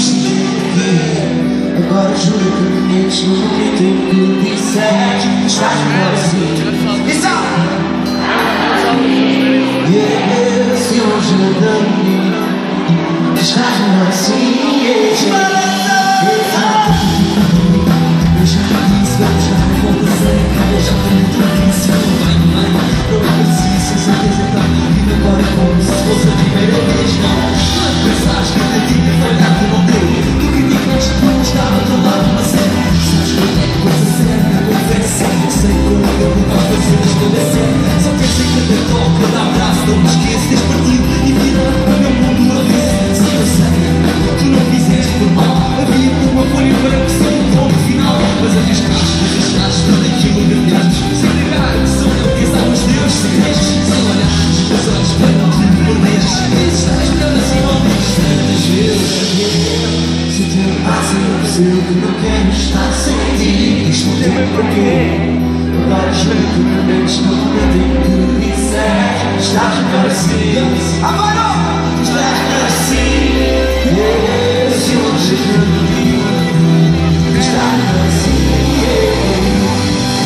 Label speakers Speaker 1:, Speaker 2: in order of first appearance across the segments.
Speaker 1: aqui Agora juro que me mentes no momento em que disseste Estás melhor assim Isso! Yeah, se hoje não Estás melhor assim yeah. eu que não quero estar sem ti Responder porquê Agora juro que me metes no momento em que disser Estás assim Agora! Estás yeah, Se hoje eu Estás yeah.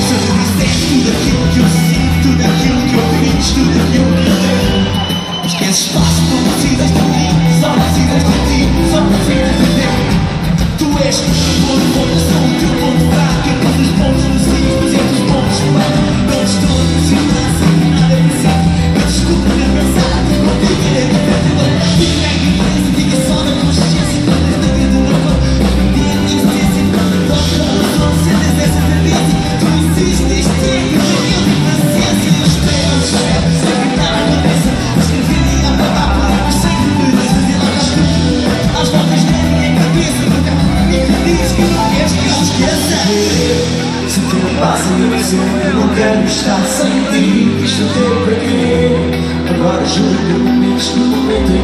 Speaker 1: Se tu disseres tudo aquilo que eu sinto Tudo aquilo que eu acredito Tudo aquilo que eu tenho Esqueces fácil, não precisas Não passa eu não quero estar sem ti Isto teu para quê? Agora juro que me no momento